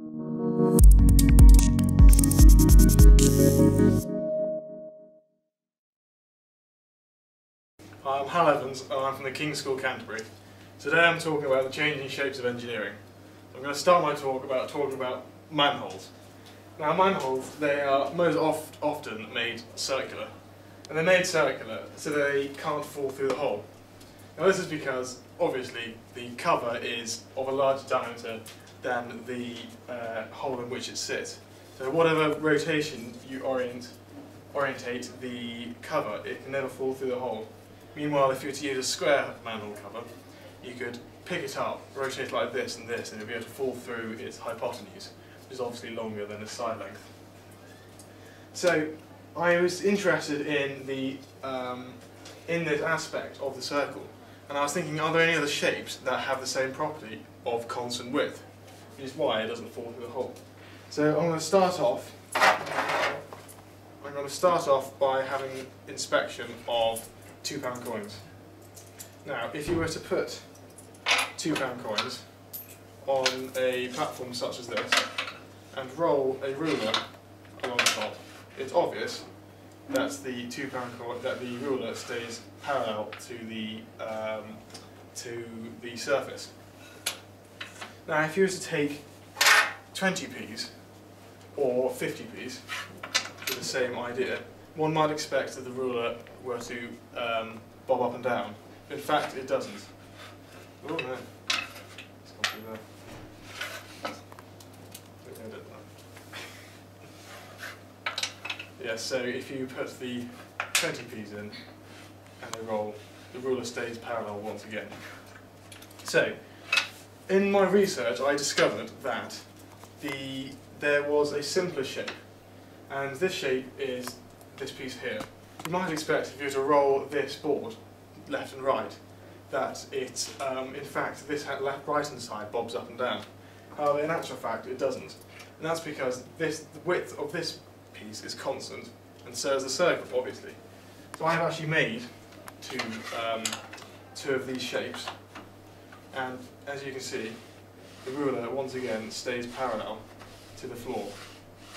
I'm Hal Evans and I'm from the King's School Canterbury. Today I'm talking about the changing shapes of engineering. I'm going to start my talk about talking about manholes. Now manholes, they are most oft, often made circular. And they're made circular so they can't fall through the hole. Now this is because, obviously, the cover is of a larger diameter than the uh, hole in which it sits. So whatever rotation you orient, orientate the cover, it can never fall through the hole. Meanwhile, if you were to use a square manhole cover, you could pick it up, rotate it like this and this, and it would be able to fall through its hypotenuse, which is obviously longer than its side length. So I was interested in the um, in this aspect of the circle, and I was thinking, are there any other shapes that have the same property of constant width, is why it doesn't fall through the hole. So I'm going to start off. I'm going to start off by having inspection of two pound coins. Now, if you were to put two pound coins on a platform such as this and roll a ruler along the top, it's obvious that the two pound coin that the ruler stays parallel to the um, to the surface. Now, if you were to take 20p's or 50p's for the same idea, one might expect that the ruler were to um, bob up and down. In fact, it doesn't. Oh no. It's gone through there. Yes, so if you put the 20p's in and they roll, the ruler stays parallel once again. So, in my research I discovered that the there was a simpler shape and this shape is this piece here. You might expect if you were to roll this board left and right that it, um, in fact, this left right hand side bobs up and down. However, in actual fact, it doesn't. And that's because this, the width of this piece is constant, and so is the circle, obviously. So I have actually made two, um, two of these shapes, and as you can see, the ruler, once again, stays parallel to the floor,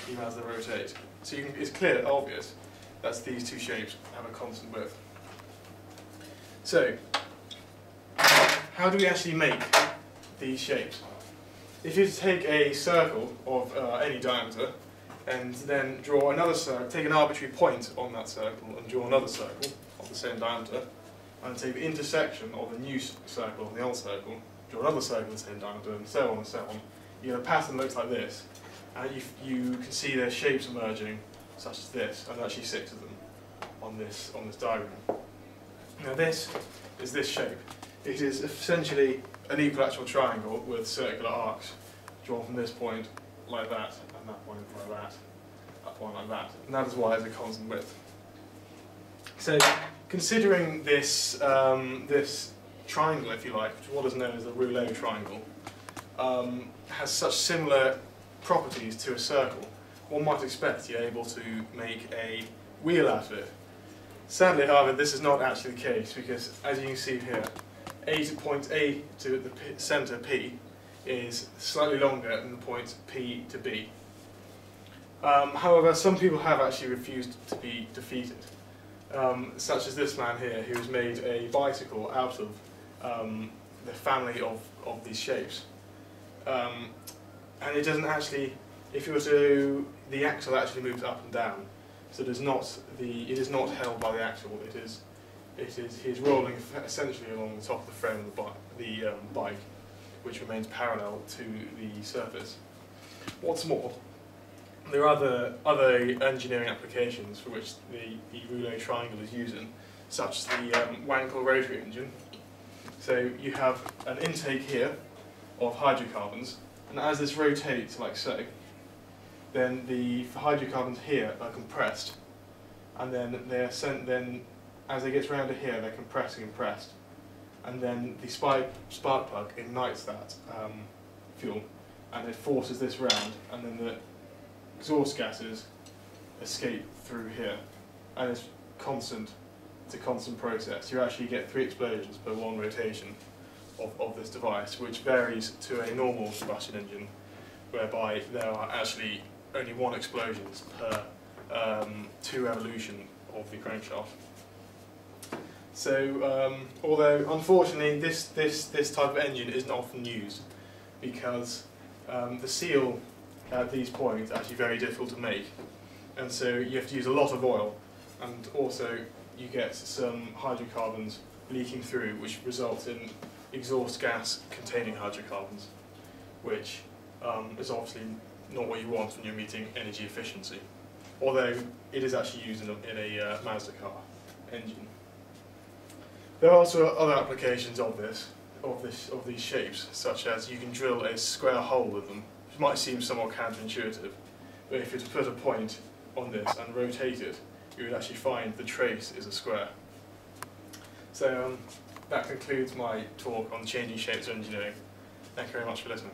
even as they rotate. So can, it's clear, obvious, that these two shapes have a constant width. So, how do we actually make these shapes? If you take a circle of uh, any diameter and then draw another circle, take an arbitrary point on that circle and draw another circle of the same diameter, and take the intersection of the new circle and the old circle, draw another circle the same diameter, and so on and so on, you pattern looks like this. And you, you can see their shapes emerging, such as this, and actually six of them on this, on this diagram. Now this is this shape. It is essentially an equilateral triangle with circular arcs drawn from this point like that, and that point like that, that point like that. And that is why it's a constant width. So considering this, um, this triangle, if you like, what is known as the Reuleaux triangle, um, has such similar properties to a circle, one might expect you're able to make a wheel out of it. Sadly, however, this is not actually the case because, as you can see here, A to point A to the centre P is slightly longer than the point P to B. Um, however, some people have actually refused to be defeated, um, such as this man here, who has made a bicycle out of um, the family of, of these shapes. Um, and it doesn't actually, if you were to, the axle actually moves up and down. So it is not the, it is not held by the axle. It is, it is, he is rolling essentially along the top of the frame of the, bi the um, bike, which remains parallel to the surface. What's more, there are other other engineering applications for which the, the Reuleaux triangle is using, such as the um, Wankel rotary engine. So you have an intake here of hydrocarbons, and as this rotates like so, then the hydrocarbons here are compressed, and then they are sent. Then, as it gets round to here, they're compressed and pressed, and then the spark spark plug ignites that um, fuel, and it forces this round, and then the exhaust gases escape through here, and it's constant. It's a constant process. You actually get three explosions per one rotation of, of this device, which varies to a normal combustion engine whereby there are actually only one explosions per um, two revolution of the crankshaft. So, um, although unfortunately this, this, this type of engine isn't often used because um, the seal at these points actually very difficult to make. And so you have to use a lot of oil. And also you get some hydrocarbons leaking through which results in exhaust gas containing hydrocarbons which um, is obviously not what you want when you're meeting energy efficiency. Although it is actually used in a, in a uh, Mazda car engine. There are also other applications of this, of this, of these shapes, such as you can drill a square hole with them, which might seem somewhat counterintuitive, but if you to put a point on this and rotate it, you would actually find the trace is a square. So um, that concludes my talk on changing shapes of engineering. Thank you very much for listening.